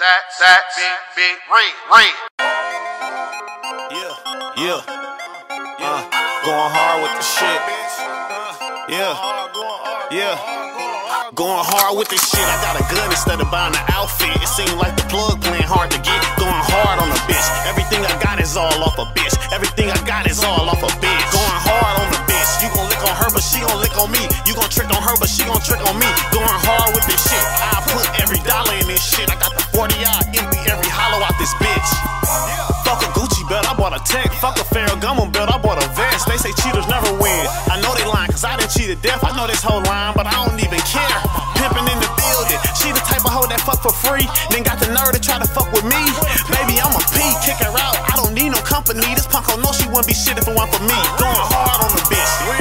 That, that, big, big ring, ring. Yeah, yeah. Uh, going hard with the shit. Yeah, yeah. Going hard with this shit. I got a gun instead of buying an outfit. It seems like the plug playing hard to get. Going hard on a bitch. Everything I got is all off a bitch. Everything I got is all off a bitch. She gon' lick on me. You gon' trick on her, but she gon' trick on me. Going hard with this shit. I put every dollar in this shit. I got the 40 out, empty every hollow out this bitch. Fuck a Gucci belt, I bought a tech. Fuck a Ferragamo belt, I bought a vest. They say cheaters never win. I know they lying, cause I didn't cheat to death. I know this whole line, but I don't even care. Pimping in the building. She the type of hoe that fuck for free. Then got the nerve to try to fuck with me. Baby, I'm a P, kick her out. I don't need no company. This punk hoe know she wouldn't be shit if it weren't for me. Going hard on the bitch.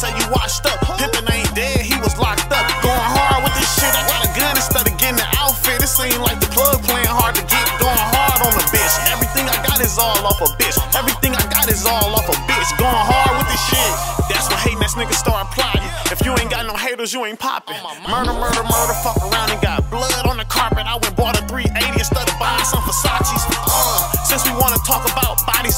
Say you washed up. Pimpin ain't dead, he was locked up. Going hard with this shit. I got a gun instead of getting an outfit. It seem like the plug playing hard to get. Going hard on the bitch. Everything I got is all off a bitch. Everything I got is all off a bitch. Going hard with this shit. That's what hating ass niggas start plotting. If you ain't got no haters, you ain't popping. Murder, murder, murder, fuck around and got blood on the carpet. I went bought a 380 instead of buying some Versace's. Uh, since we wanna talk about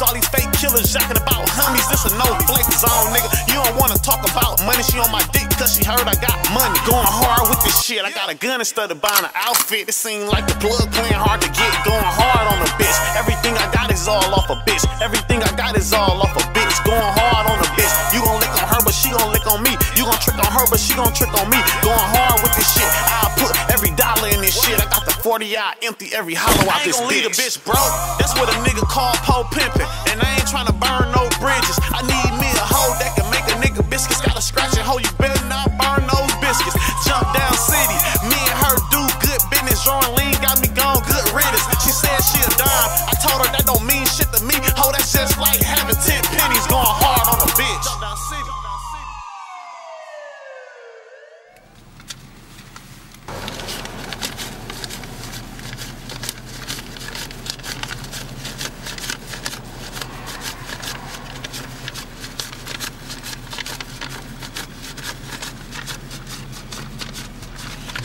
all these fake killers jacking about homies. This a no flex zone, nigga. You don't wanna talk about money. She on my dick cause she heard I got money. Going hard with this shit. I got a gun instead of buying an outfit. It seem like the plug playing hard to get. Going hard on a bitch. Everything I got is all off a bitch. Everything I got is all off a bitch. Going hard on a bitch. You gon' lick on her, but she gon' lick on me. You gon' trick on her, but she gon' trick on me. Going hard with this shit. I put every dollar in this shit. I got the 40 out, empty every hollow out this bitch. Leave a bitch broke. That's what call pole pimpin'. And I ain't tryna burn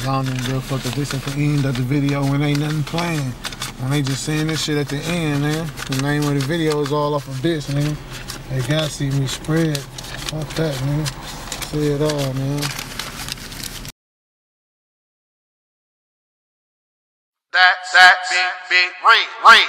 I don't even a fuck this at the end of the video when ain't nothing playing. When they just saying this shit at the end, man. The name of the video is all off of bitch, nigga. They gotta see me spread. Fuck that, nigga. Say it all, man. That, that, big, big ring, ring.